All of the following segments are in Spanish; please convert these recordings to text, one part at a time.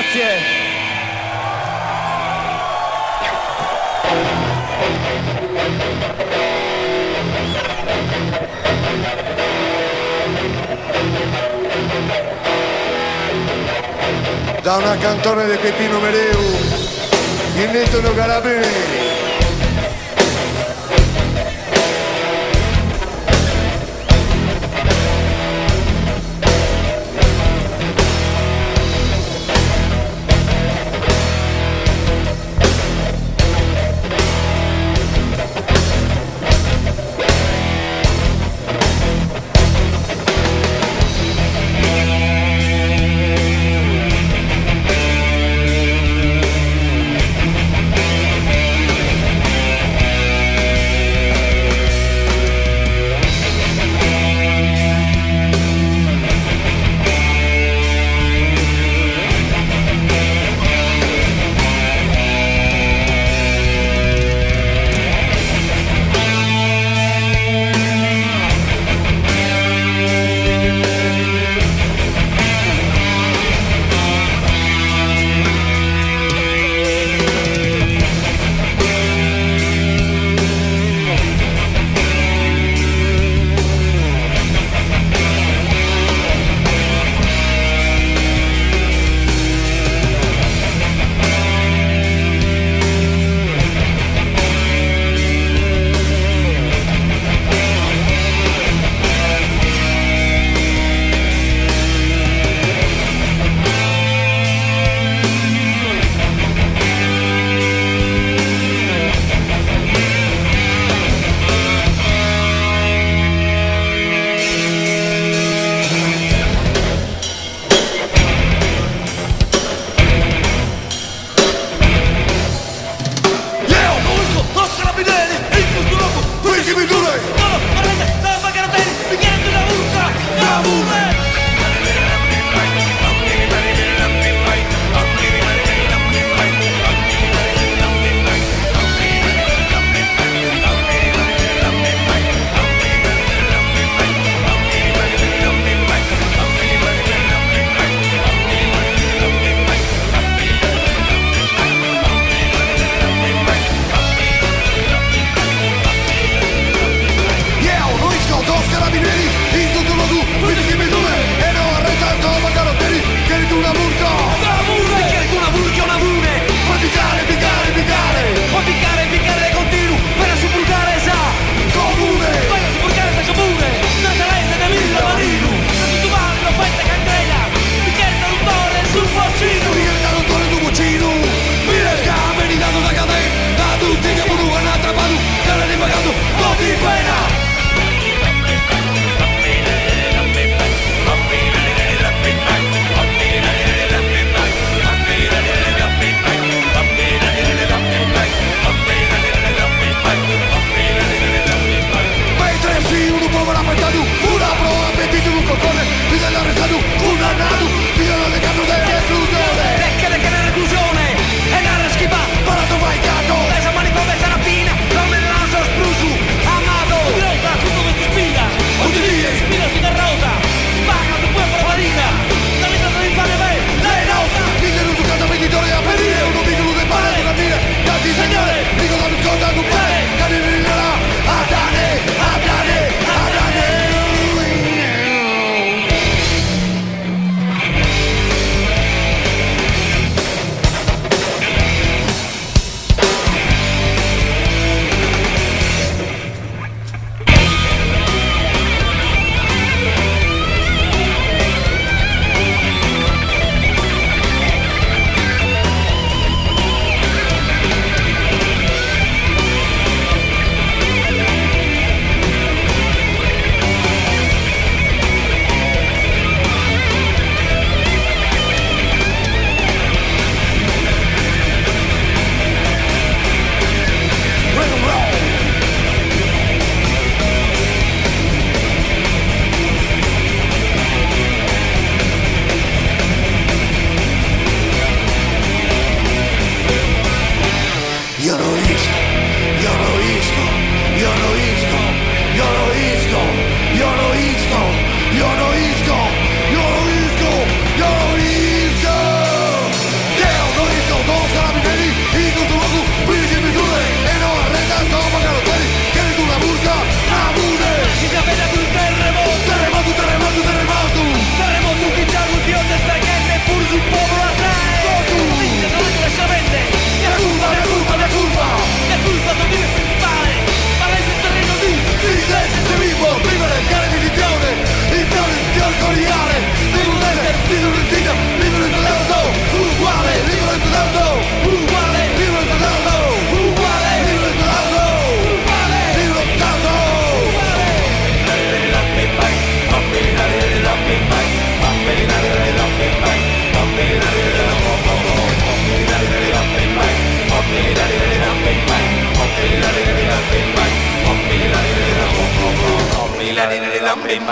Grazie. Da una cantone di Peppino Mereu,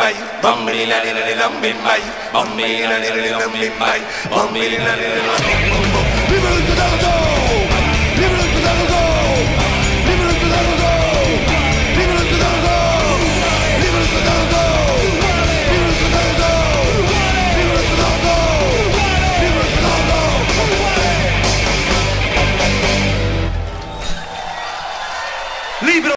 bay. Bom bi la đi la đi lom bim bay. Bom bi la đi la đi lom bim bay. Bom bi la đi la đi lom bim bay.